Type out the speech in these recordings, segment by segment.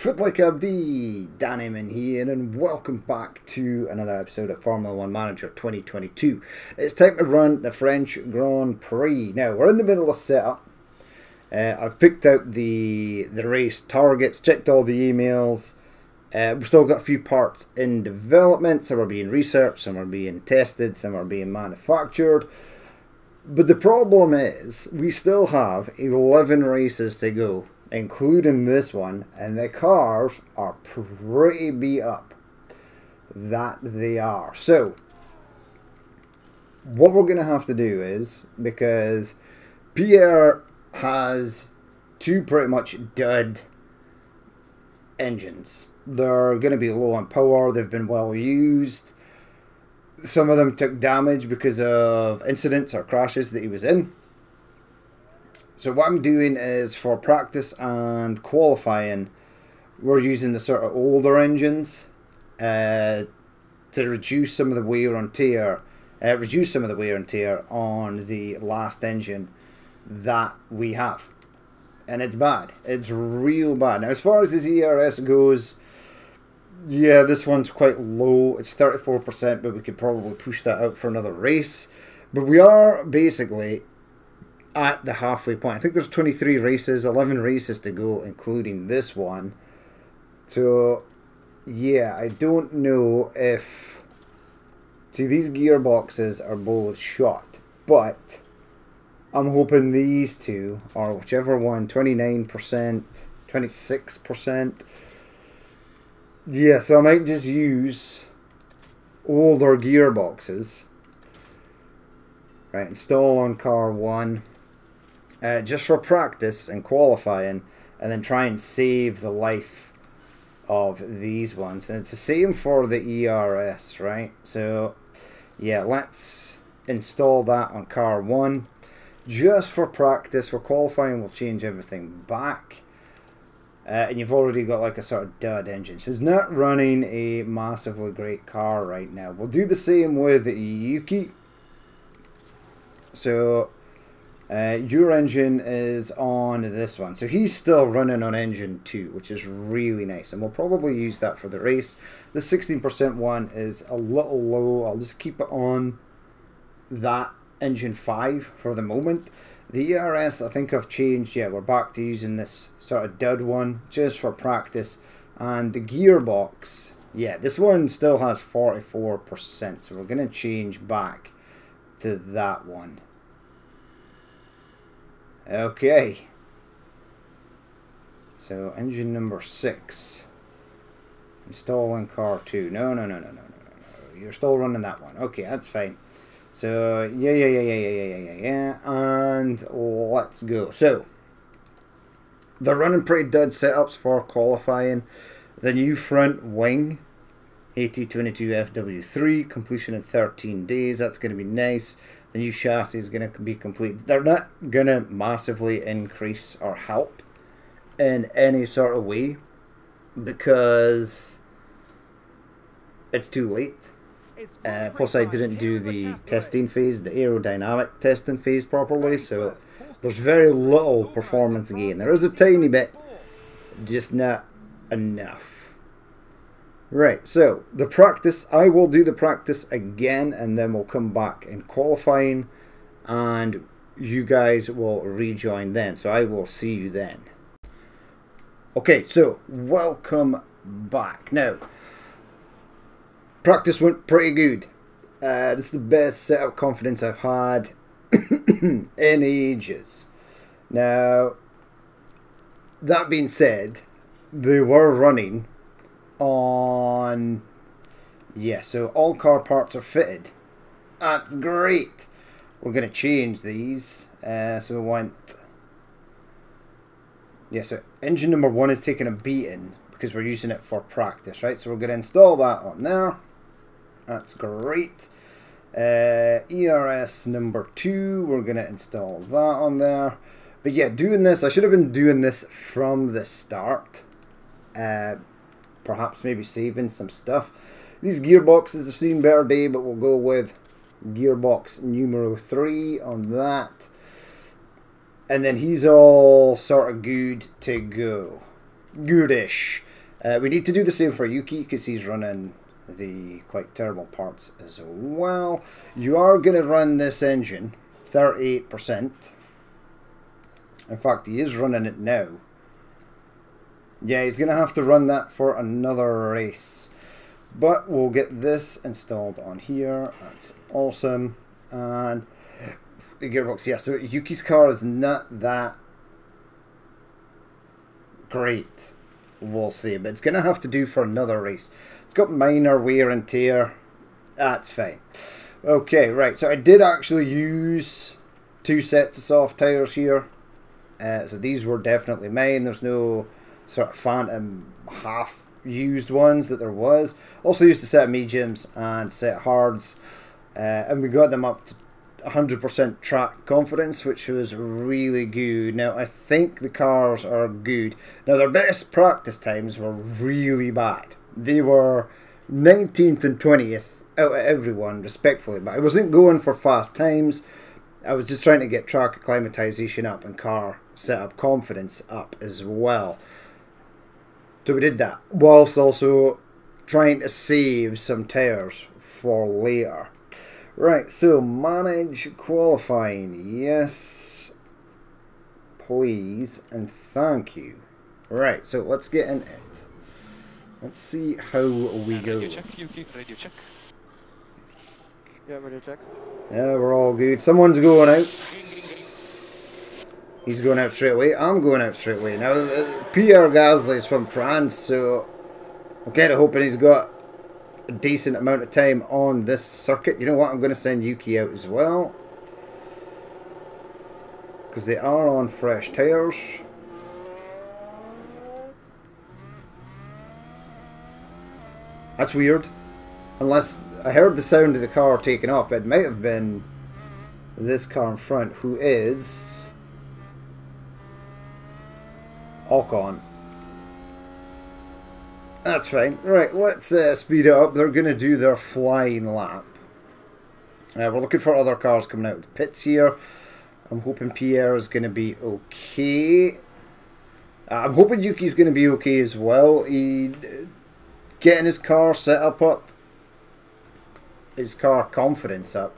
Footlick Abdi, Danny Min here, and welcome back to another episode of Formula One Manager 2022. It's time to run the French Grand Prix. Now, we're in the middle of setup. Uh, I've picked out the, the race targets, checked all the emails. Uh, we've still got a few parts in development. Some are being researched, some are being tested, some are being manufactured. But the problem is, we still have 11 races to go including this one, and the cars are pretty beat up. That they are. So, what we're going to have to do is, because Pierre has two pretty much dud engines. They're going to be low on power, they've been well used. Some of them took damage because of incidents or crashes that he was in. So what I'm doing is for practice and qualifying, we're using the sort of older engines uh, to reduce some of the wear and tear, uh, reduce some of the wear and tear on the last engine that we have. And it's bad. It's real bad. Now, as far as this ERS goes, yeah, this one's quite low. It's 34%, but we could probably push that out for another race. But we are basically at the halfway point. I think there's 23 races, 11 races to go, including this one. So, yeah, I don't know if. See, these gearboxes are both shot, but I'm hoping these two, or whichever one, 29%, 26%. Yeah, so I might just use older gearboxes. Right, install on car one uh, just for practice and qualifying, and then try and save the life of these ones. And it's the same for the ERS, right? So, yeah, let's install that on car one. Just for practice, for qualifying, we'll change everything back. Uh, and you've already got like a sort of dud engine. So it's not running a massively great car right now. We'll do the same with Yuki. So uh, your engine is on this one. So he's still running on engine 2, which is really nice. And we'll probably use that for the race. The 16% one is a little low. I'll just keep it on that engine 5 for the moment. The ERS, I think I've changed. Yeah, we're back to using this sort of dud one just for practice. And the gearbox, yeah, this one still has 44%. So we're going to change back to that one. Okay. So engine number six. Installing car two. No, no, no, no, no, no, no. You're still running that one. Okay, that's fine. So yeah, yeah, yeah, yeah, yeah, yeah, yeah, yeah. And let's go. So the running pretty dud setups for qualifying. The new front wing. AT22 FW3 completion in 13 days. That's going to be nice the new chassis is going to be complete. They're not going to massively increase or help in any sort of way because it's too late. Uh, plus, I didn't do the testing phase, the aerodynamic testing phase properly, so there's very little performance gain. There is a tiny bit, just not enough. Right, so the practice, I will do the practice again and then we'll come back in qualifying and you guys will rejoin then. So I will see you then. Okay, so welcome back. Now, practice went pretty good. Uh, this is the best set of confidence I've had in ages. Now, that being said, they were running on... Yeah, so all car parts are fitted. That's great. We're going to change these. Uh, so we want... Yeah, so engine number one is taking a beating because we're using it for practice, right? So we're going to install that on there. That's great. Uh, ERS number two, we're going to install that on there. But yeah, doing this, I should have been doing this from the start. Uh, perhaps maybe saving some stuff. These gearboxes have seen better day, but we'll go with gearbox numero 3 on that. And then he's all sort of good to go. Goodish. Uh, we need to do the same for Yuki because he's running the quite terrible parts as well. You are going to run this engine 38%. In fact, he is running it now. Yeah, he's going to have to run that for another race. But we'll get this installed on here. That's awesome. And the gearbox, yeah, so Yuki's car is not that great. We'll see. But it's going to have to do for another race. It's got minor wear and tear. That's fine. Okay, right. So I did actually use two sets of soft tyres here. Uh, so these were definitely mine. There's no sort of phantom half used ones that there was. Also used a set of mediums and set of hards. Uh, and we got them up to 100% track confidence, which was really good. Now, I think the cars are good. Now, their best practice times were really bad. They were 19th and 20th out of everyone, respectfully, but I wasn't going for fast times. I was just trying to get track acclimatization up and car setup confidence up as well. So we did that, whilst also trying to save some tires for later. Right, so manage qualifying. Yes, please, and thank you. Right, so let's get in it. Let's see how we And go. Radio check, Yuki, radio check. Yeah, radio check. Yeah, we're all good. Someone's going out. He's going out straight away. I'm going out straight away. Now, uh, Pierre Gasly is from France, so I'm kind of hoping he's got a decent amount of time on this circuit. You know what? I'm going to send Yuki out as well. Because they are on fresh tyres. That's weird. Unless I heard the sound of the car taking off. It might have been this car in front, who is Ocon. That's fine. Right, let's uh, speed it up. They're going to do their flying lap. Uh, we're looking for other cars coming out of the pits here. I'm hoping Pierre is going to be okay. Uh, I'm hoping Yuki's going to be okay as well. He getting his car set up up, his car confidence up,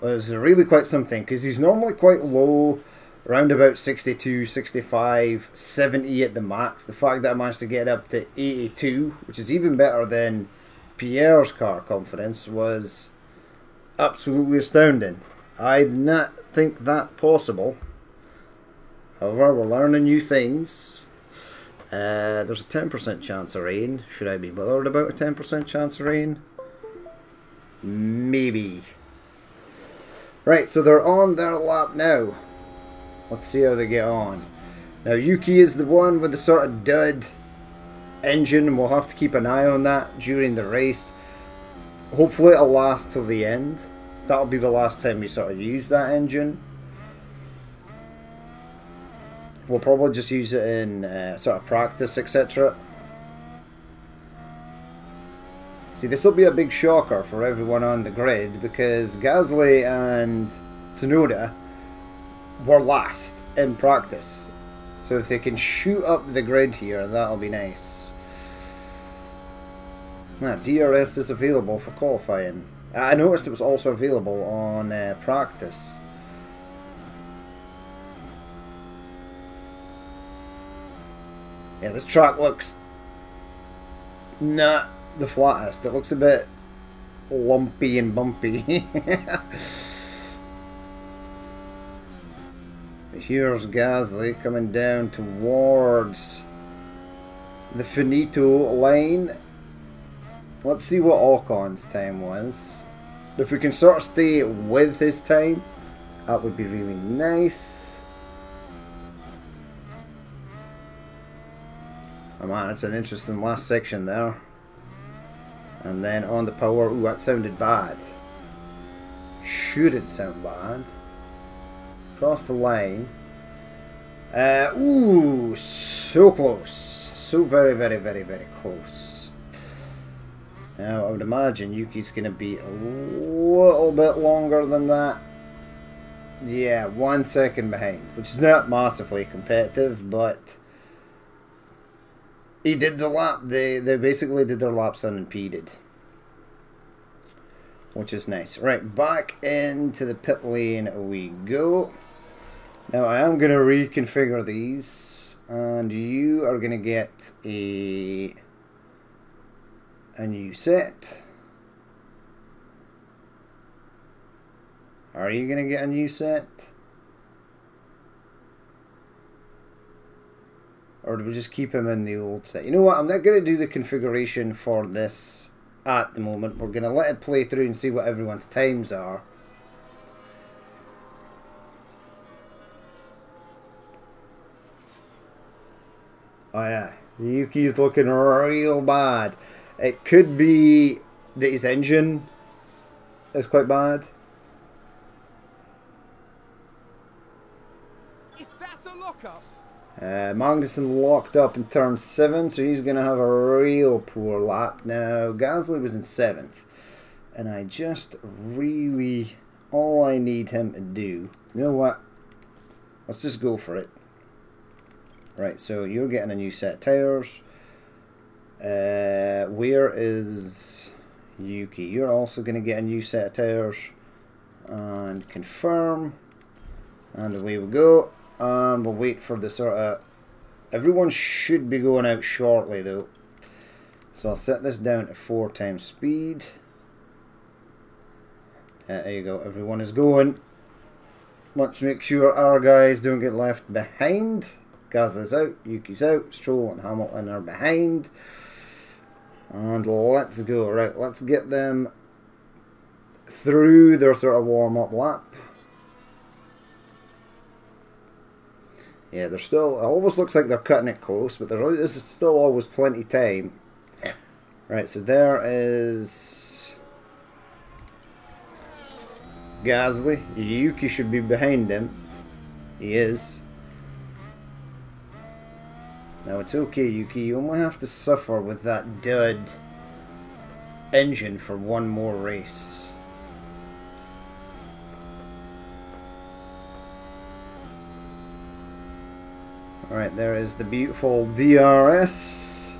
was really quite something because he's normally quite low, around about 62, 65, 70 at the max. The fact that I managed to get up to 82, which is even better than Pierre's car confidence, was absolutely astounding. I did not think that possible. However, we're learning new things. Uh, there's a 10% chance of rain. Should I be bothered about a 10% chance of rain? Maybe. Right, so they're on their lap now. Let's see how they get on. Now, Yuki is the one with the sort of dud engine, and we'll have to keep an eye on that during the race. Hopefully, it'll last till the end. That'll be the last time we sort of use that engine. We'll probably just use it in uh, sort of practice, etc. See, this will be a big shocker for everyone on the grid because Gasly and Tsunoda were last in practice. So if they can shoot up the grid here, that'll be nice. Now, DRS is available for qualifying. I noticed it was also available on uh, practice. Yeah, this track looks not the flattest. It looks a bit lumpy and bumpy. Here's Gasly coming down towards the Finito line. Let's see what Ocon's time was. If we can sort of stay with his time, that would be really nice. Oh man, it's an interesting last section there. And then on the power, ooh, that sounded bad. Shouldn't sound bad. Cross the line. Uh, ooh, so close. So very, very, very, very close. Now, I would imagine Yuki's going to be a little bit longer than that. Yeah, one second behind, which is not massively competitive, but He did the lap. They they basically did their laps unimpeded, which is nice. Right, back into the pit lane we go. Now I am going to reconfigure these, and you are going to get a a new set. Are you going to get a new set? Or do we just keep him in the old set? You know what? I'm not going to do the configuration for this at the moment. We're going to let it play through and see what everyone's times are. Oh yeah, Yuki's looking real bad. It could be that his engine is quite bad. Is that a lockup? Uh, Magnussen locked up in turn 7, so he's going to have a real poor lap. Now, Gasly was in 7th, and I just really, all I need him to do, you know what, let's just go for it. Right, so you're getting a new set of tyres. Uh, where is Yuki? You're also going to get a new set of tyres. And confirm. And away we go and we'll wait for the sort of everyone should be going out shortly though so I'll set this down to four times speed uh, there you go everyone is going let's make sure our guys don't get left behind Gasly's out, Yuki's out, Stroll and Hamilton are behind and let's go right let's get them through their sort of warm-up lap Yeah, they're still. It almost looks like they're cutting it close, but there is still always plenty time. Right, so there is Gasly. Yuki should be behind him. He is. Now it's okay, Yuki. You only have to suffer with that dud engine for one more race. Alright, there is the beautiful DRS.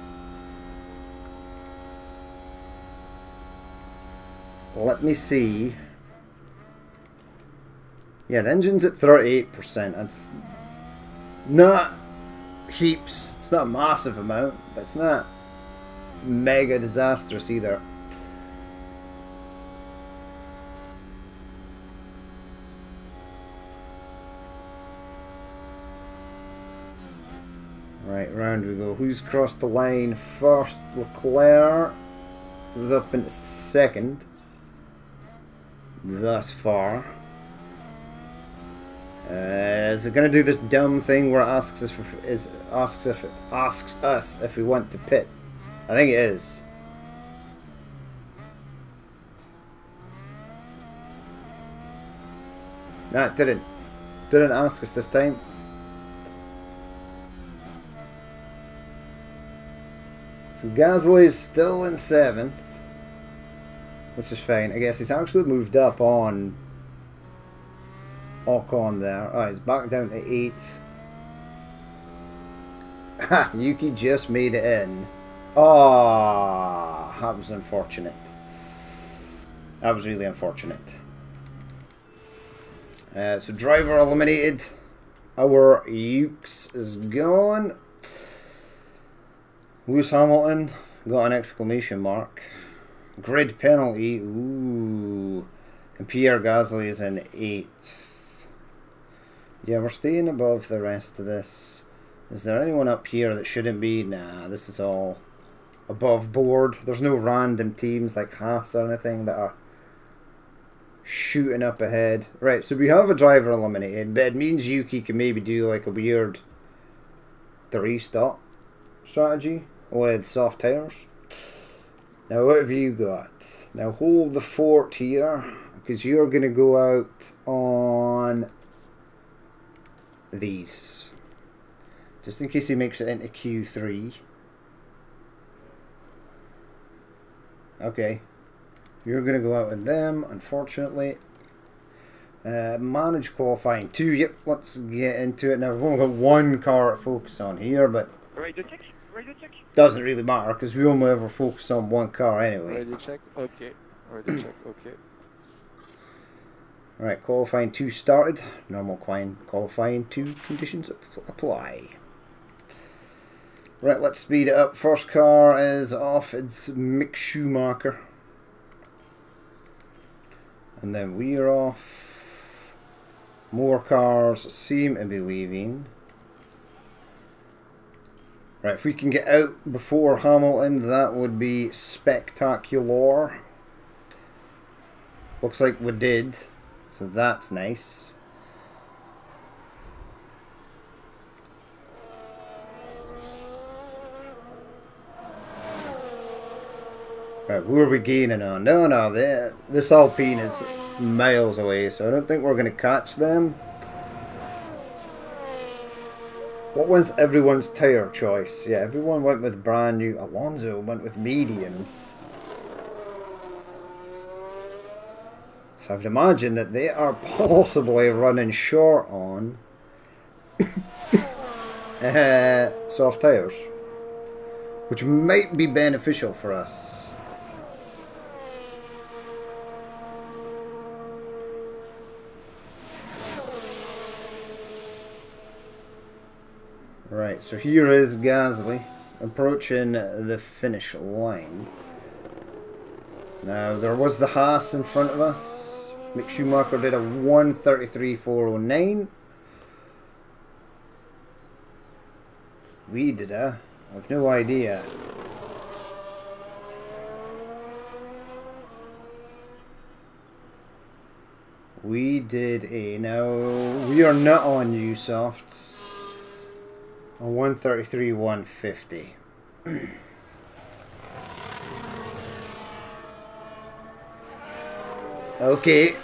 Let me see. Yeah, the engine's at 38%. That's not heaps. It's not a massive amount, but it's not mega disastrous either. Right, round we go. Who's crossed the line first? Leclerc is up into second thus far. Uh, is it to do this dumb thing where it asks us is asks if it asks us if we want to pit? I think it is. No, it didn't. Didn't ask us this time. So Gasly's still in seventh, which is fine. I guess he's actually moved up on Ocon there. Oh, he's back down to eighth. Ha! Yuki just made it in. Oh, that was unfortunate. That was really unfortunate. Uh, so driver eliminated. Our Ukes is gone. Lewis Hamilton got an exclamation mark. Grid penalty. Ooh. And Pierre Gasly is in eighth. Yeah, we're staying above the rest of this. Is there anyone up here that shouldn't be? Nah, this is all above board. There's no random teams like Haas or anything that are shooting up ahead. Right, so we have a driver eliminated, but it means Yuki can maybe do like a weird three stop strategy with soft tires. Now what have you got? Now hold the fort here because you're going to go out on these. Just in case he makes it into Q3. Okay. You're going to go out in them, unfortunately. Uh, manage qualifying two. Yep, let's get into it. Now, we've only got one car to focus on here, but radio check. Radio check. Doesn't really matter because we only ever focus on one car anyway. Radio check. Okay. Radio check. Okay. Right, qualifying 2 started. Normal qualifying 2 conditions apply. Right, let's speed it up. First car is off. It's Mick Schumacher. And then we are off. More cars seem to be leaving. Right, if we can get out before Hamilton, that would be spectacular. Looks like we did. So that's nice. Right, who are we gaining on? No, no, they, this Alpine is miles away, so I don't think we're going to catch them. What was everyone's tyre choice? Yeah, everyone went with brand new. Alonso went with mediums. So I've imagined that they are possibly running short on uh, soft tyres, which might be beneficial for us. Right, so here is Gasly approaching the finish line. Now, there was the Haas in front of us. Mick Schumacher did a 133.409. We did a... I've no idea. We did a... Now, we are not on Usofts. A 133 okay.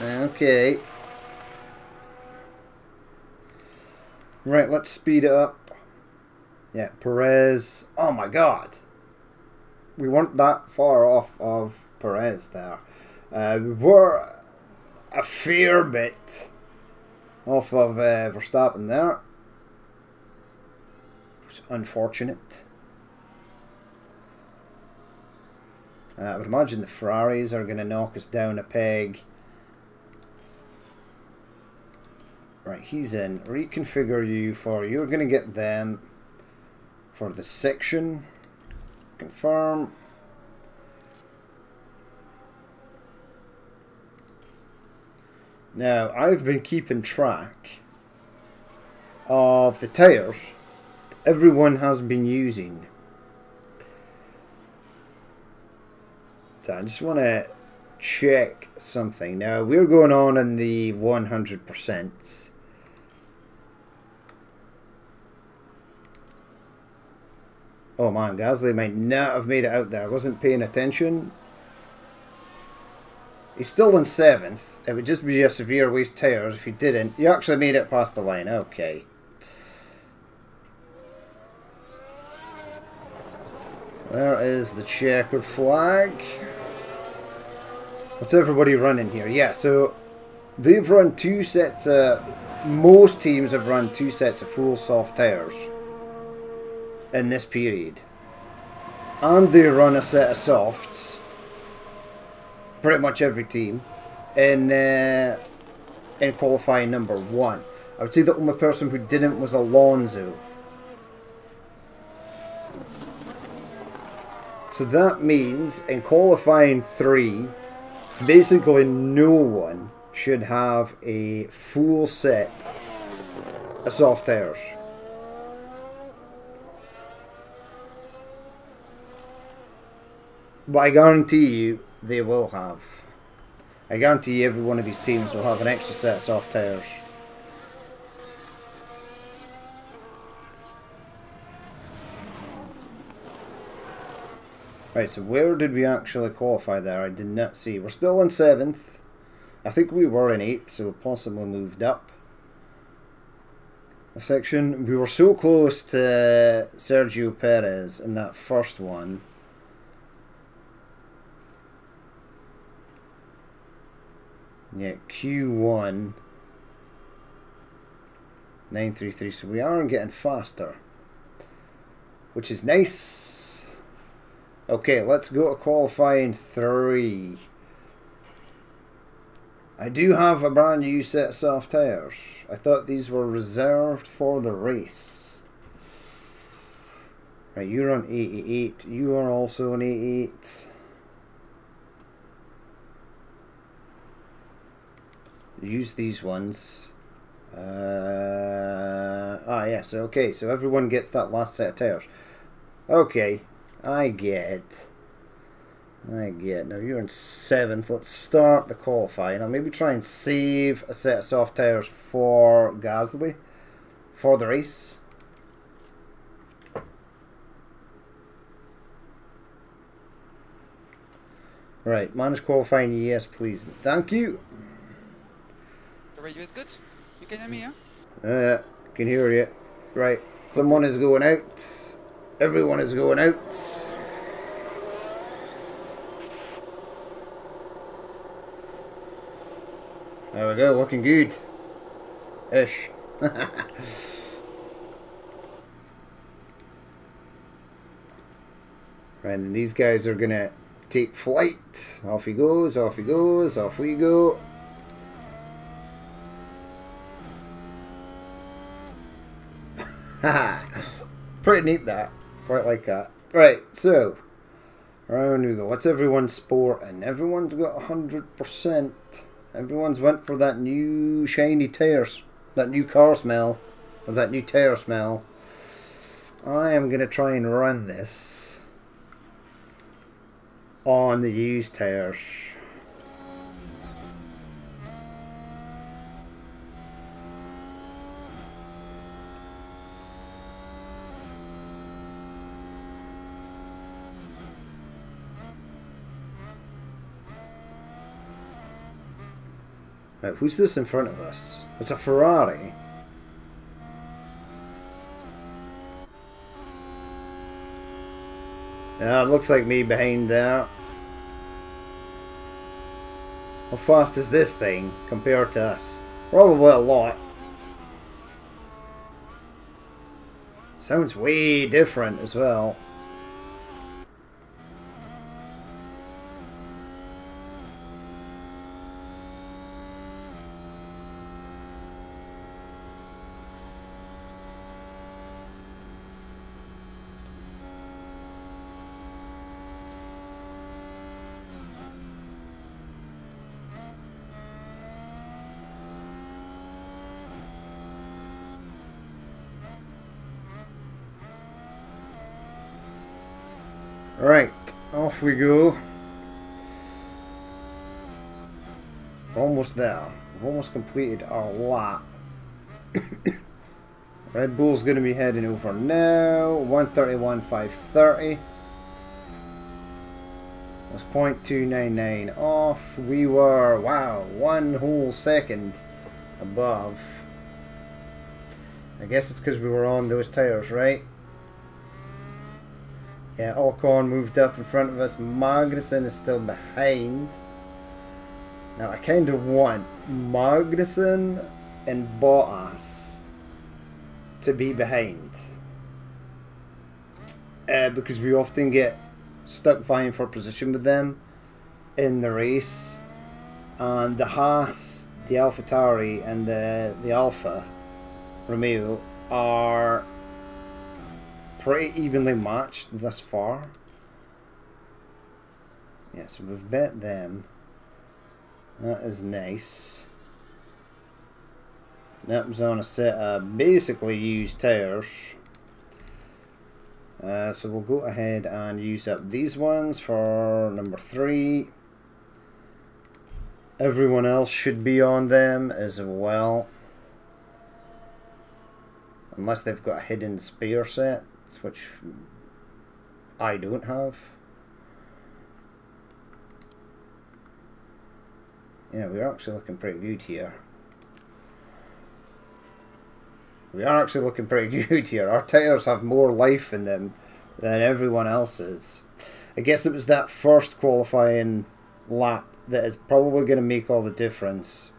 Okay. Right, let's speed it up. Yeah, Perez. Oh my god. We weren't that far off of Perez there. Uh, we were a fair bit off of uh, Verstappen there It was unfortunate. Uh, I would imagine the Ferraris are going to knock us down a peg. Right, he's in. Reconfigure you for... You're going to get them for the section. Confirm. Now, I've been keeping track of the tyres everyone has been using. I just want to check something. Now, we're going on in the 100%. Oh man, Gasly might not have made it out there. I wasn't paying attention. He's still in 7th. It would just be a severe waste tyres if he didn't. You actually made it past the line. Okay. There is the checkered flag. What's everybody running here? Yeah, so they've run two sets of... Most teams have run two sets of full soft tyres in this period. And they run a set of softs. Pretty much every team. In, uh, in qualifying number one. I would say the only person who didn't was Alonso. So that means in qualifying three, basically no one should have a full set of soft tyres. But I guarantee you they will have. I guarantee you every one of these teams will have an extra set of soft tyres. Right, so where did we actually qualify there? I did not see. We're still in 7th. I think we were in 8th, so we possibly moved up. A section. We were so close to Sergio Perez in that first one. Yeah, Q1 933, so we are getting faster. which is nice. Okay, let's go to qualifying three. I do have a brand new set of soft tires. I thought these were reserved for the race. Right, you're on 88. You are also on 88. Use these ones. Uh, ah, yes, okay, so everyone gets that last set of tires. Okay, I get it. I get Now you're in seventh. Let's start the qualifying. I'll maybe try and save a set of soft tires for Gasly for the race. Right, manage qualifying, yes please. Thank you. The radio is good? You can hear me, yeah? Uh, can hear you. Right, someone is going out. Everyone is going out. There we go, looking good. Ish. and these guys are gonna take flight. Off he goes, off he goes, off we go. Pretty neat that. Quite like that. Right, so around we go. What's everyone's sport? And everyone's got hundred percent. Everyone's went for that new shiny tires, that new car smell, or that new tire smell. I am going to try and run this on the used tires. Who's this in front of us? It's a Ferrari. Yeah, it looks like me behind there. How fast is this thing compared to us? Probably a lot. Sounds way different as well. Right, off we go. Almost there. We've almost completed our lap. Red Bull's going to be heading over now. 131, 530. Was 0.299 off. We were, wow, one whole second above. I guess it's because we were on those tires, right? Yeah, Ocon moved up in front of us. Magnussen is still behind. Now, I kind of want Magnussen and Bottas to be behind. Uh, because we often get stuck vying for position with them in the race. And the Haas, the AlphaTauri, and the, the Alfa Romeo are pretty evenly matched thus far. Yeah, so we've bet them. That is nice. That on a set of basically used tires. Uh, so we'll go ahead and use up these ones for number three. Everyone else should be on them as well. Unless they've got a hidden spare set which I don't have. Yeah, we're actually looking pretty good here. We are actually looking pretty good here. Our tires have more life in them than everyone else's. I guess it was that first qualifying lap that is probably going to make all the difference.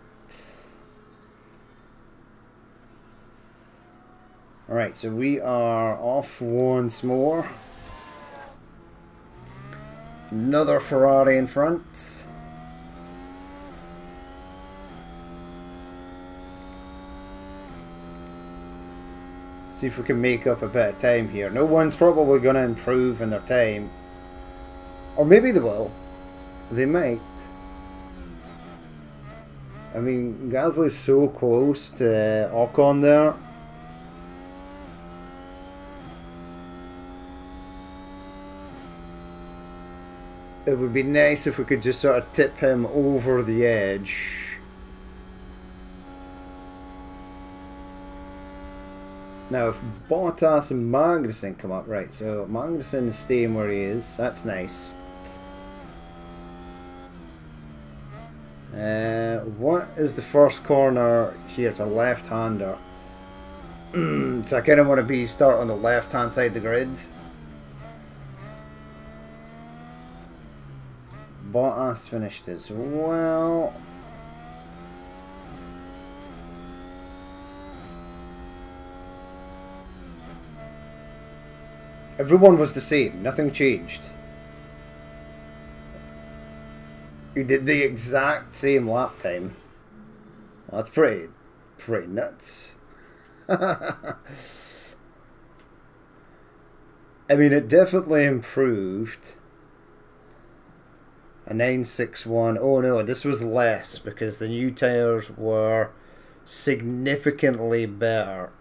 Alright, so we are off once more. Another Ferrari in front. See if we can make up a bit of time here. No one's probably going to improve in their time. Or maybe they will. They might. I mean, Gasly's so close to Ocon there. It would be nice if we could just sort of tip him over the edge. Now, if Bottas and Magnussen come up, right, so Magnussen is staying where he is. That's nice. Uh, what is the first corner here? It's a left-hander. so I kind of want to be start on the left-hand side of the grid. Bottas finished as well. Everyone was the same. Nothing changed. He did the exact same lap time. That's pretty, pretty nuts. I mean, it definitely improved. A 961. Oh no, this was less because the new tyres were significantly better.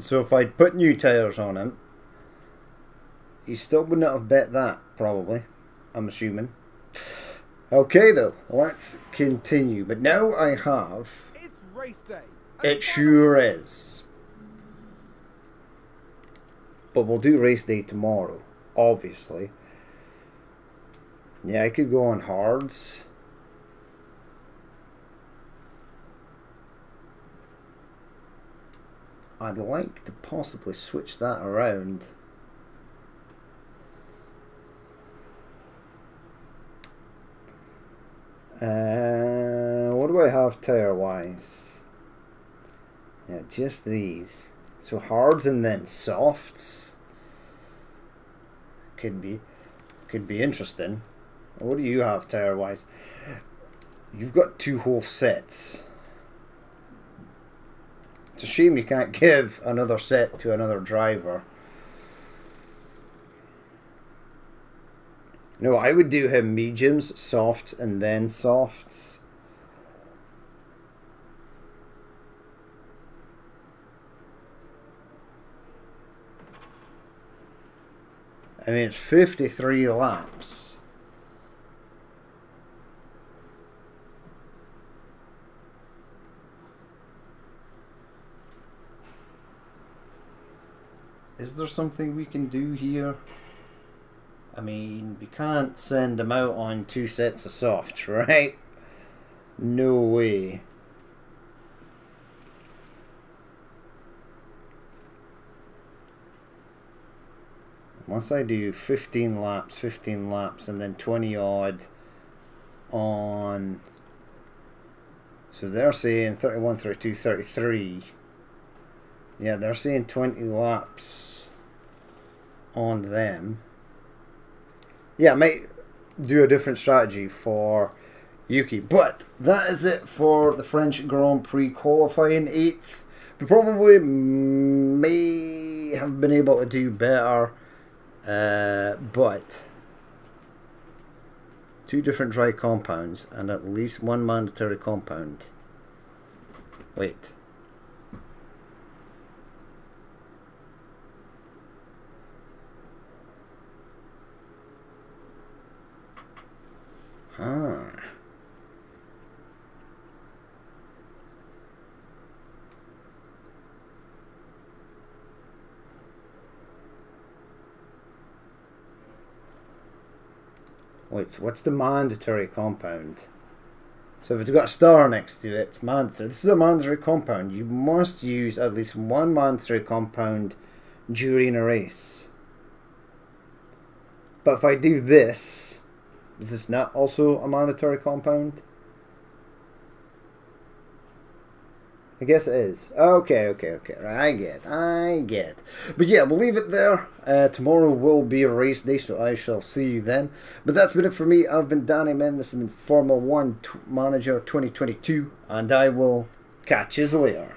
So if I'd put new tyres on him, he still would not have bet that, probably. I'm assuming. Okay, though, let's continue. But now I have. It's race day. It sure is. But we'll do race day tomorrow, obviously. Yeah, I could go on hards. I'd like to possibly switch that around. Uh, what do I have tire wise? Yeah, just these. So hards and then softs. Could be could be interesting. What do you have tire wise? You've got two whole sets. It's a shame you can't give another set to another driver. No, I would do him mediums, softs, and then softs. I mean, it's 53 laps. Is there something we can do here? I mean, we can't send them out on two sets of soft, right? No way. Unless I do 15 laps, 15 laps, and then 20 odd on... So they're saying 31, 32, 33. Yeah, they're saying 20 laps on them. Yeah, might do a different strategy for Yuki. But that is it for the French Grand Prix qualifying. Eighth. We probably may have been able to do better. Uh, but two different dry compounds and at least one mandatory compound. Wait. Wait, what's the mandatory compound? So if it's got a star next to it, it's mandatory. This is a mandatory compound. You must use at least one mandatory compound during a race. But if I do this, is this not also a mandatory compound? I guess it is. Okay, okay, okay. I get, I get. But yeah, we'll leave it there. Uh, tomorrow will be race day, so I shall see you then. But that's been it for me. I've been Danny Min. This has been Formula One Manager 2022, and I will catch you later.